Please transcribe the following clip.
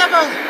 level.